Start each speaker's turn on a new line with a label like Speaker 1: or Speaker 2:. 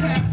Speaker 1: Fantastic.